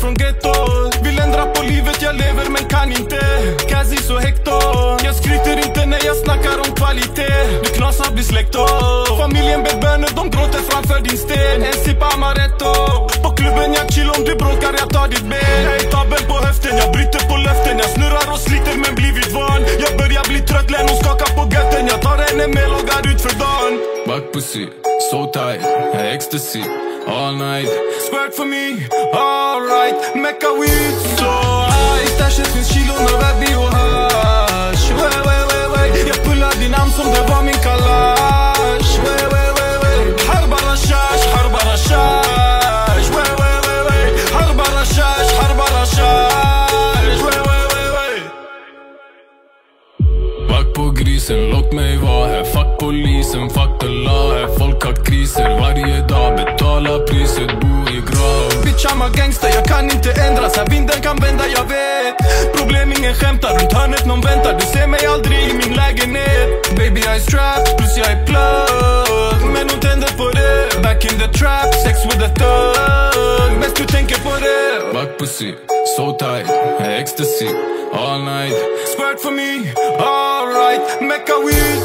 från gettot Vill ändra på livet, jag lever men kan inte. Kazis och Hector. Jag skryter inte när jag snackar om kvalitet. Du knasar blir släkt oh. Familjen ber böner, de gråter framför din sten. En sipp amaretto. På klubben jag chill om du bråkar, jag tar ditt ben. Jag är tabben på höften, jag bryter på löften. Jag snurrar och sliter men blivit van. Jag börjar bli trött, län och skaka på götten. Jag tar henne med, loggar ut för dagen. Back pussy, so tight, ecstasy. all night. Squirt for me, alright. Make weed so high. Tâche în și lună, baby, o hash Wei, wei, wei, wei E până din am sunt de vom în calaș Wei, wei, wei, wei Harba rășaș, harba rășaș Wei, wei, wei, wei Harba rășaș, harba rășaș Wei, wei, wei, wei Bag på grisen, låt mig vara här Fuck polisen, fuck the law. Här Folk har kriser Betala priset, bo i grav. Bitch I'm a gangster, jag kan inte ändras här. Vinden kan vända, jag vet. Problem, ingen skämtar Runt hörnet någon väntar. Du ser mig aldrig i min lägenhet. Baby jag är strapped, plus jag är plug Men hon tänder på det. Back in the trap, sex with a thug. Bäst du tänker på det. Back pussy, so tight, ecstasy all night. Squirt for me, alright. Mecca weed